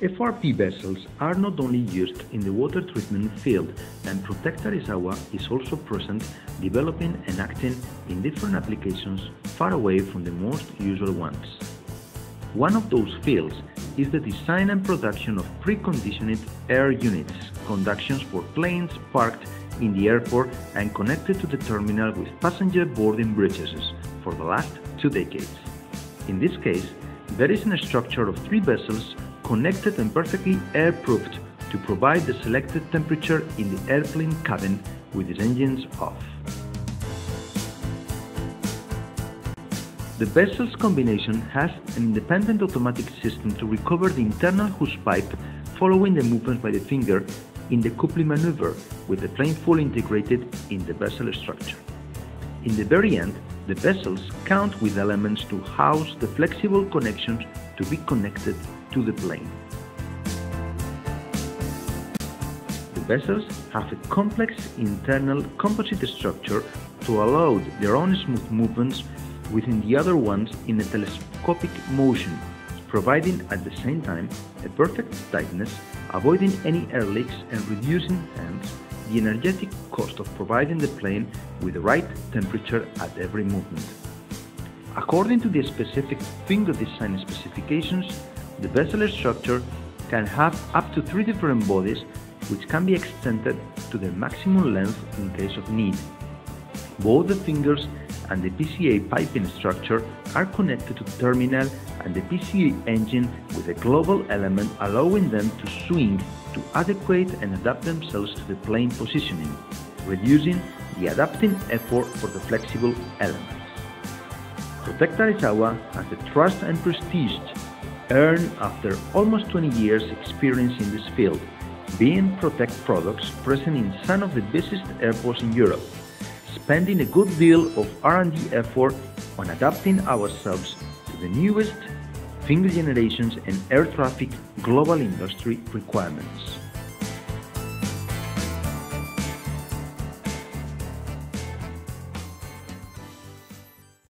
FRP vessels are not only used in the water treatment field, and Protec Arisawa is also present developing and acting in different applications far away from the most usual ones. One of those fields is the design and production of preconditioned air units, conductions for planes parked in the airport and connected to the terminal with passenger boarding bridges for the last two decades. In this case, there is a structure of three vessels connected and perfectly air-proofed to provide the selected temperature in the airplane cabin with its engines off. The vessel's combination has an independent automatic system to recover the internal hose pipe following the movements by the finger in the coupling maneuver with the plane fully integrated in the vessel structure. In the very end, the vessels count with elements to house the flexible connections to be connected to the plane. The vessels have a complex internal composite structure to allow their own smooth movements within the other ones in a telescopic motion, providing at the same time a perfect tightness, avoiding any air leaks and reducing hence the energetic cost of providing the plane with the right temperature at every movement. According to the specific finger design specifications, the vessel structure can have up to three different bodies which can be extended to the maximum length in case of need. Both the fingers and the PCA piping structure are connected to the terminal and the PCA engine with a global element allowing them to swing to adequate and adapt themselves to the plane positioning, reducing the adapting effort for the flexible elements. Protec Arisawa has the trust and prestige earned after almost 20 years experience in this field, being Protec products present in some of the busiest airports in Europe, spending a good deal of R&D effort on adapting ourselves to the newest finger generations and air traffic global industry requirements.